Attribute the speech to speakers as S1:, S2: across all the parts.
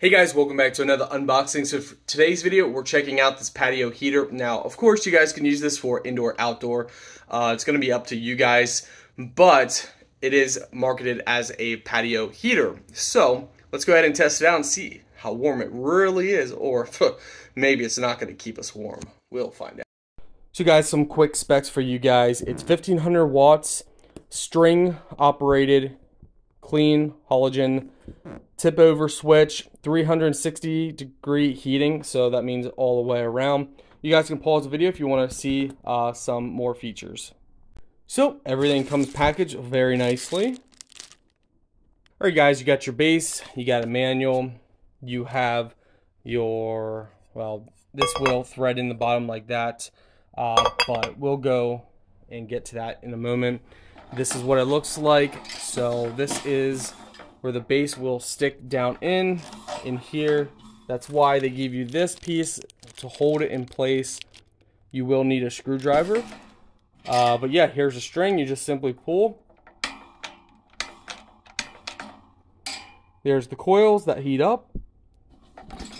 S1: Hey guys, welcome back to another unboxing. So for today's video, we're checking out this patio heater. Now, of course, you guys can use this for indoor, outdoor. Uh, it's going to be up to you guys, but it is marketed as a patio heater. So let's go ahead and test it out and see how warm it really is, or maybe it's not going to keep us warm. We'll find out. So guys, some quick specs for you guys. It's 1500 watts, string operated, clean halogen tip over switch 360 degree heating so that means all the way around. You guys can pause the video if you want to see uh, some more features. So everything comes packaged very nicely. All right guys you got your base you got a manual you have your well this will thread in the bottom like that. Uh, but we'll go and get to that in a moment this is what it looks like. So this is where the base will stick down in, in here. That's why they give you this piece to hold it in place. You will need a screwdriver. Uh, but yeah, here's a string. You just simply pull. There's the coils that heat up.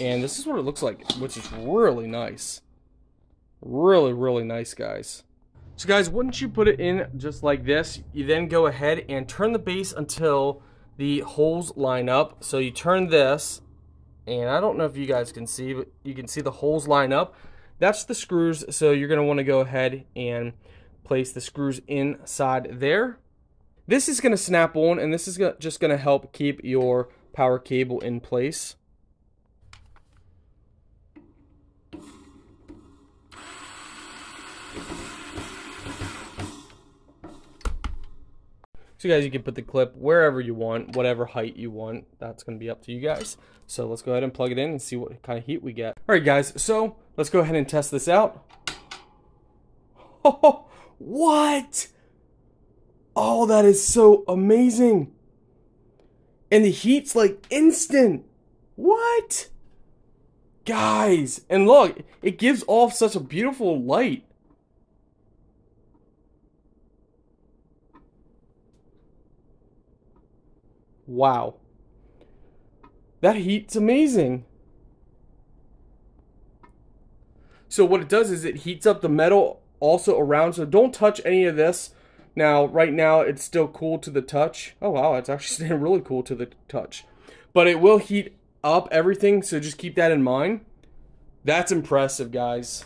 S1: And this is what it looks like, which is really nice. Really, really nice, guys. So guys, once you put it in just like this, you then go ahead and turn the base until the holes line up. So you turn this, and I don't know if you guys can see, but you can see the holes line up. That's the screws, so you're gonna wanna go ahead and place the screws inside there. This is gonna snap on, and this is just gonna help keep your power cable in place. So guys, you can put the clip wherever you want, whatever height you want. That's going to be up to you guys. So let's go ahead and plug it in and see what kind of heat we get. All right, guys. So let's go ahead and test this out. Oh, what? Oh, that is so amazing. And the heat's like instant. What? Guys, and look, it gives off such a beautiful light. Wow. That heat's amazing. So what it does is it heats up the metal also around. So don't touch any of this. Now, right now, it's still cool to the touch. Oh, wow, it's actually staying really cool to the touch. But it will heat up everything, so just keep that in mind. That's impressive, guys.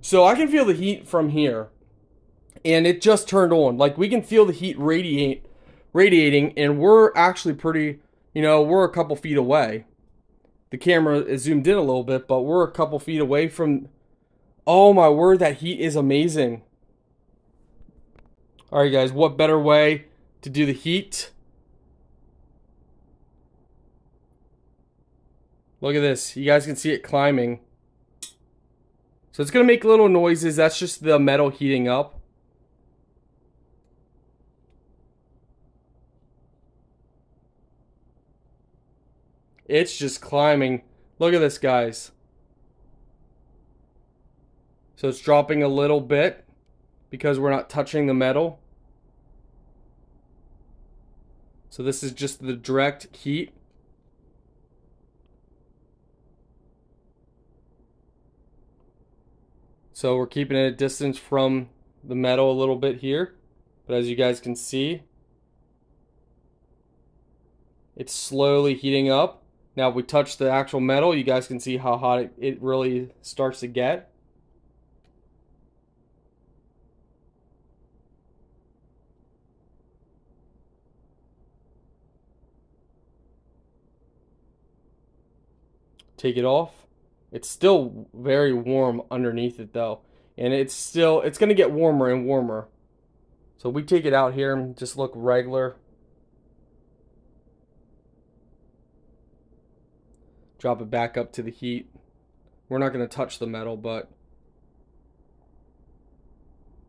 S1: So I can feel the heat from here. And it just turned on. Like, we can feel the heat radiate radiating, and we're actually pretty, you know, we're a couple feet away. The camera is zoomed in a little bit, but we're a couple feet away from. Oh my word, that heat is amazing. All right, guys, what better way to do the heat? Look at this. You guys can see it climbing. So it's going to make little noises. That's just the metal heating up. It's just climbing. Look at this, guys. So it's dropping a little bit because we're not touching the metal. So this is just the direct heat. So we're keeping it a distance from the metal a little bit here. But as you guys can see, it's slowly heating up. Now if we touch the actual metal, you guys can see how hot it, it really starts to get. Take it off. It's still very warm underneath it though. And it's still, it's going to get warmer and warmer. So we take it out here and just look regular. Drop it back up to the heat. We're not going to touch the metal, but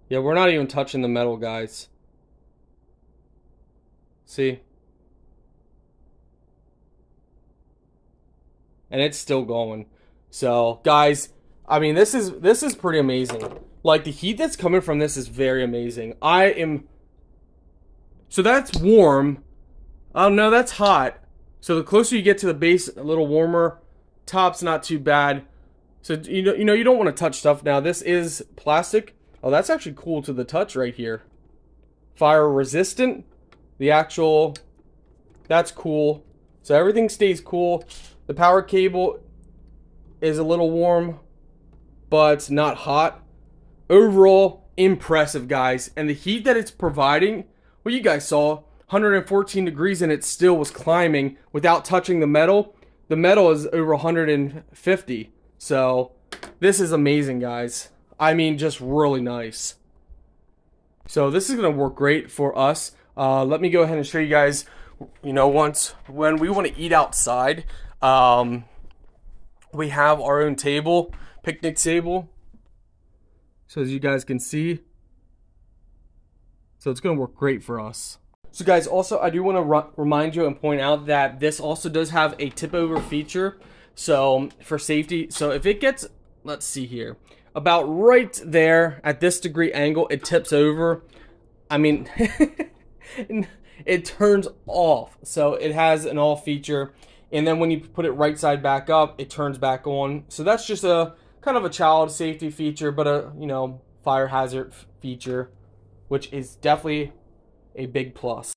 S1: yeah, we're not even touching the metal, guys. See? And it's still going. So, guys, I mean, this is this is pretty amazing. Like the heat that's coming from this is very amazing. I am So that's warm. Oh no, that's hot. So the closer you get to the base, a little warmer. Top's not too bad. So you know, you know, you don't want to touch stuff. Now this is plastic. Oh, that's actually cool to the touch right here. Fire resistant. The actual, that's cool. So everything stays cool. The power cable is a little warm, but not hot. Overall, impressive, guys. And the heat that it's providing, well, you guys saw, 114 degrees and it still was climbing without touching the metal. The metal is over 150. So this is amazing, guys. I mean, just really nice. So this is going to work great for us. Uh, let me go ahead and show you guys, you know, once when we want to eat outside, um, we have our own table, picnic table. So as you guys can see, so it's going to work great for us. So guys, also I do want to remind you and point out that this also does have a tip over feature. So for safety, so if it gets, let's see here, about right there at this degree angle, it tips over. I mean, it turns off. So it has an off feature. And then when you put it right side back up, it turns back on. So that's just a kind of a child safety feature, but a, you know, fire hazard feature, which is definitely a big plus.